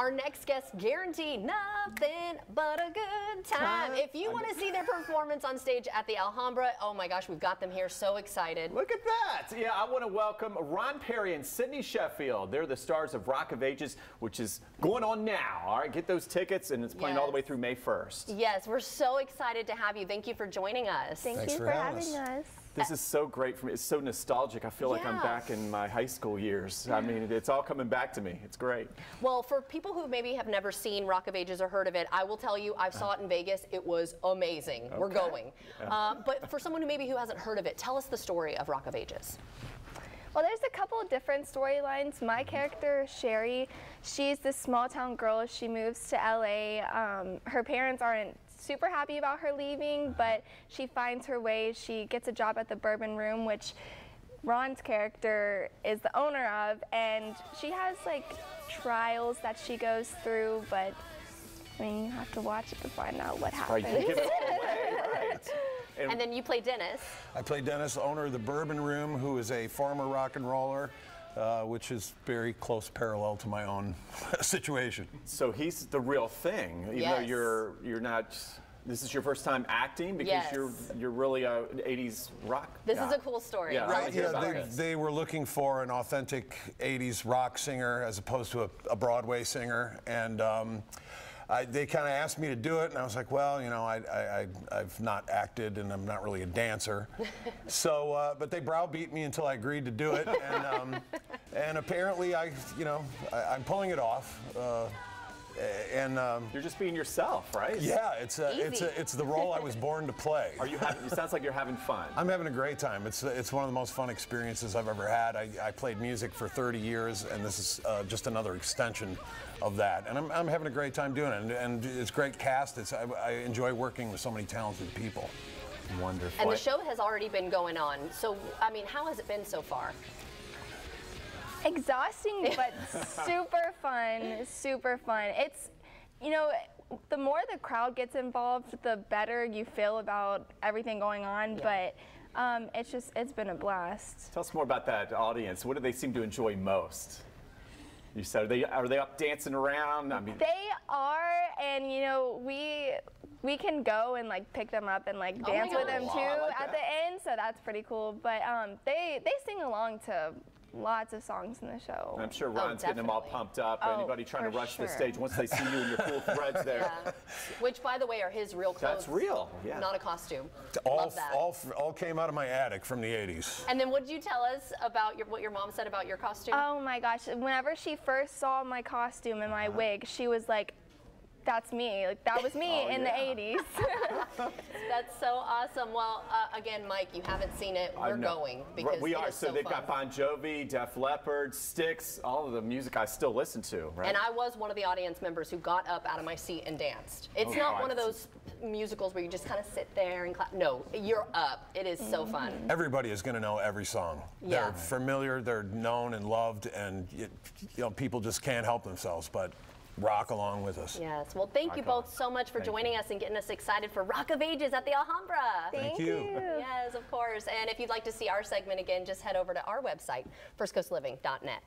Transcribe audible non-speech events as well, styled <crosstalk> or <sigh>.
Our next guest guaranteed nothing but a good time. If you want to see their performance on stage at the Alhambra, oh my gosh, we've got them here. So excited. Look at that. Yeah, I want to welcome Ron Perry and Sydney Sheffield. They're the stars of Rock of Ages, which is going on now. All right, get those tickets, and it's playing all the way through May 1st. Yes, we're so excited to have you. Thank you for joining us. Thank Thanks you for for having having us. us. This is so great for me. It's so nostalgic. I feel like I'm back in my high school years. I mean, it's all coming back to me. It's great. Well, for people who maybe have never seen Rock of Ages or heard of it, I will tell you, I saw it in Vegas. It was amazing. We're Okay. going. Uh, but for someone who maybe who hasn't heard of it, tell us the story of Rock of Ages. Well, there's a couple of different storylines. My character, Sherry, she's this small town girl. She moves to LA. Um, her parents aren't super happy about her leaving, but she finds her way. She gets a job at the Bourbon Room, which Ron's character is the owner of, and she has like trials that she goes through, but I mean, you have to watch it to find out what happens. you give it all away, right? <laughs> And then you play Dennis. I play Dennis, owner of the Bourbon Room, who is a former rock and roller, uh, which is very close parallel to my own <laughs> situation. So he's the real thing, even though you're you're not. This is your first time acting because Yes. you're you're really a 80s rock. This guy. is a cool story. Yeah, right, Yeah, they, they were looking for an authentic 80s rock singer as opposed to a, a Broadway singer. And um, I, they kind of asked me to do it, and I was like, well, you know, I, I, I, I've not acted and I'm not really a dancer. <laughs> so, uh, but they browbeat me until I agreed to do it. And, um, <laughs> and apparently, I, you know, I, I'm pulling it off. Uh, and um, You're just being yourself, right? yeah, it's a, it's a, it's the role I was born to play. Are you having? It sounds like you're having fun. I'm having a great time. It's it's one of the most fun experiences I've ever had. I, I played music for 30 years, and this is uh, just another extension of that. And I'm, I'm having a great time doing it. And, and it's great cast. It's I, I enjoy working with so many talented people. Wonderful. And the show has already been going on. So, I mean, how has it been so far? Exhausting <laughs> but super fun super fun it's you know the more the crowd gets involved the better you feel about everything going on but um, it's just it's been a blast Tell us more about that audience. What do they seem to enjoy most? You said are they are they up dancing around? I mean, they are and you know we we can go and like pick them up and like Oh dance with them too I like at that. the end so that's pretty cool but um, they they sing along to lots of songs in the show I'm sure Ron's getting them all Oh, pumped up. Oh, Anybody trying to for rush the stage once they see you in your cool <laughs> threads there. Yeah. Which, by the way, are his real clothes. That's real. Yeah. Not a costume. All, Love that. all all came out of my attic from the 80s. and then, what did you tell us about your, what your mom said about your costume? Oh my gosh! Whenever she first saw my costume and my Uh-huh. wig, she was like, "That's me. Like that was me Oh, in yeah. the '80s." <laughs> That's so awesome. Well, uh, again, Mike, you haven't seen it. We're know. going because we it are. So, so they've fun. got Bon Jovi, Def Leppard, Styx, all of the music I still listen to. Right. And I was one of the audience members who got up out of my seat and danced. It's Oh, not God. one of those musicals where you just kind of sit there and clap. No, you're up. It is so fun. Everybody is going to know every song. Yeah. They're familiar, they're known and loved, and you, you know people just can't help themselves but rock along with us. Yes. Well, thank you Rock on. both so much for Thank joining us and getting us excited for Rock of Ages at the Alhambra. Thank you. you. Yes, of course. And if you'd like to see our segment again, just head over to our website, firstcoastliving.net.